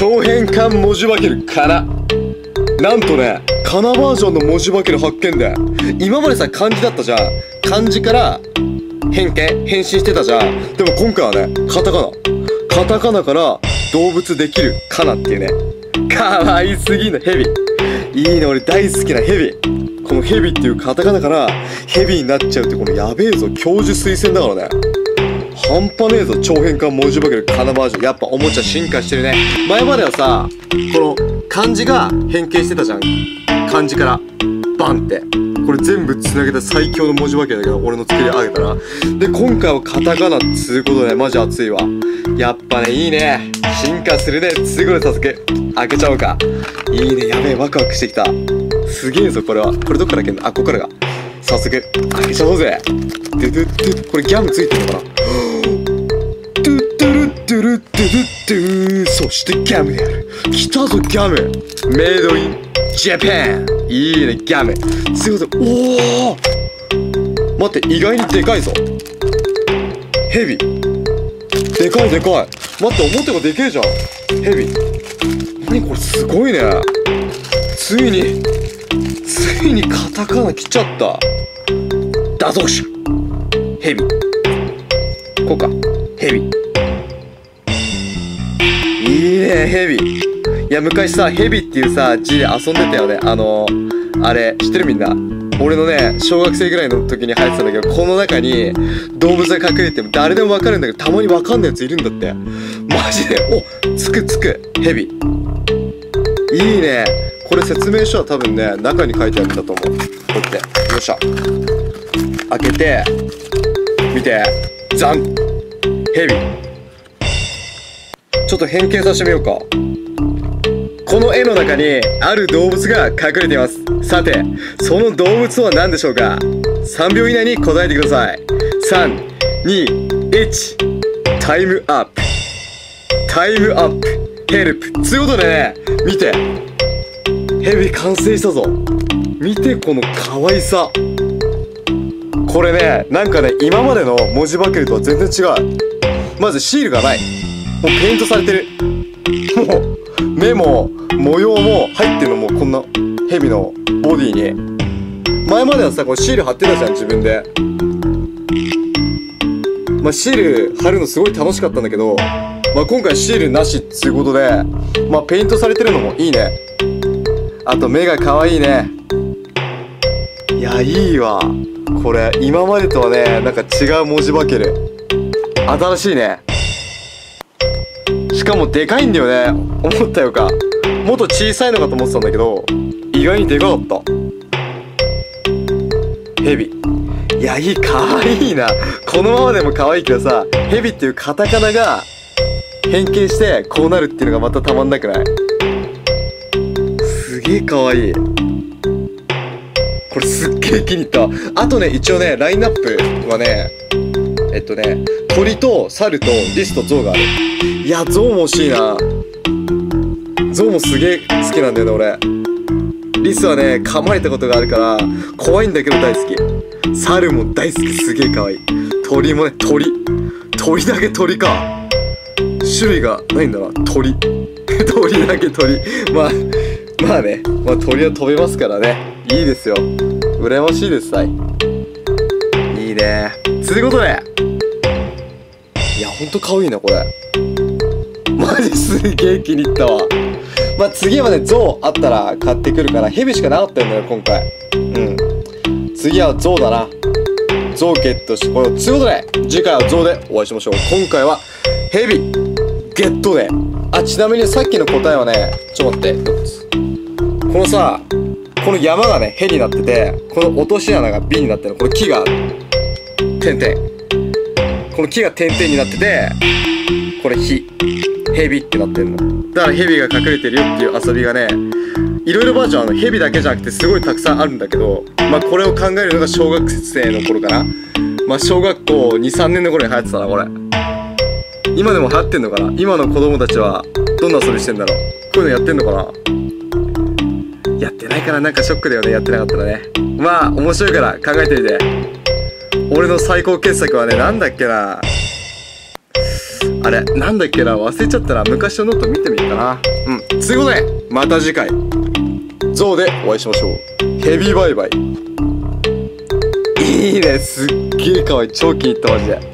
長変換文字化けるかななんとねかなバージョンの文字化ける発見で今までさ漢字だったじゃん。漢字から変形変身してたじゃん。でも今回はねカタカナ。カタカナから動物できるかなっていうね。かわいすぎんのヘビいいね俺大好きなヘビこのヘビっていうカタカナからヘビになっちゃうってこのやべえぞ。教授推薦だからね。半端ねえぞ長変換文字化けるカナバージョン。やっぱおもちゃ進化してるね。前まではさこの漢字が変形してたじゃん。漢字からバンって。これ全部つなげた最強の文字化けだけど俺の作り上げたら。で今回はカタカナっつうことでマジ熱いわ。やっぱねいいね。進化するね。つうことで早速開けちゃおうか。いいね。やべえワクワクしてきた。すげえぞこれは。これどっから開けんの？あここからが早速。開けちゃおうぜ。ドゥドゥドゥ。これギャムついてるのかな？ドゥドゥルドゥルドゥルドゥ。そしてギャムである来たぞギャム。メイドインジャパン。いいねギャム。すいませんおお待って意外にでかいぞ。ヘビ。でかいでかい。待って思ったがでけえじゃん。ヘビ。何これすごいね。ついに。ついにカタカナ来ちゃった。打属者ヘビこうかヘビいいねヘビいや昔さヘビっていうさ字で遊んでたよね。あのあれ知ってる？みんな。俺のね小学生ぐらいの時に流行ってたんだけどこの中に動物が隠れても誰でも分かるんだけどたまに分かんないやついるんだって。マジで。おつくつく。ヘビいいね。これ説明書は多分ね中に書いてあったと思う。こうやって。よっしゃ。開けて見てザン。ヘビちょっと変形させてみようか。この絵の中にある動物が隠れています。さてその動物は何でしょうか？3秒以内に答えてください。321タイムアップタイムアップヘルプつうことでね見て。ヘビ完成したぞ。見てこの可愛さ。これねなんかね今までのもじバケルとは全然違う。まずシールがない。もうペイントされてる。もう目も模様も入ってるのもこんなヘビのボディに。前まではさこれシール貼ってたじゃん自分で。まあシール貼るのすごい楽しかったんだけどまあ今回シールなしっつうことでまあペイントされてるのもいいね。あと目が可愛いね。いやいいわ。これ今までとはねなんか違う文字化ける新しいね。しかもでかいんだよね。思ったよか。もっと小さいのかと思ってたんだけど意外にでかかった。ヘビいやいいかわいいな。このままでも可愛いけどさヘビっていうカタカナが変形してこうなるっていうのがまたたまんなくない？すげえかわいい。これすっげえ気に入った。あとね一応ねラインナップはねえっとね鳥と猿とリスとゾウがある。いやゾウも欲しいな。ゾウもすげえ好きなんだよね俺。リスはね噛まれたことがあるから怖いんだけど大好き。猿も大好きすげえ可愛い。鳥もね鳥。鳥だけ鳥か。種類がないんだな鳥。鳥だけ鳥。まあまあね、まあ、鳥は飛べますからね。いいですよ。羨ましいですさい。いいね。つうことで。いやほんと可愛いなこれ。マジすげえ気に入ったわ。まあ次はねゾウあったら買ってくるからヘビしかなかったんだよ今回。うん。次はゾウだな。ゾウゲットしてこうつうことで次回はゾウでお会いしましょう。今回はヘビゲットで。あちなみにさっきの答えはねちょっと待ってこのさこの山がね、へになってて、この落とし穴が B になってる。この木が、点々。この木が点々になってて、これ火。ヘビってなってるの。だからヘビが隠れてるよっていう遊びがね、いろいろバージョンあの。ヘビだけじゃなくてすごいたくさんあるんだけど、まあこれを考えるのが小学生の頃かな。まあ小学校2、3年の頃に流行ってたな、これ。今でも流行ってんのかな？今の子供たちはどんな遊びしてんだろう？こういうのやってんのかな？やってないからなんかショックだよねやってなかったらね。まあ面白いから考えてみて。俺の最高傑作はねなんだっけな。あれなんだっけな。忘れちゃったな。昔のノート見てみるかな。うん。ということでまた次回。ゾウでお会いしましょう。ヘビーバイバイ。いいね。すっげえ可愛い。超気に入ったマジで。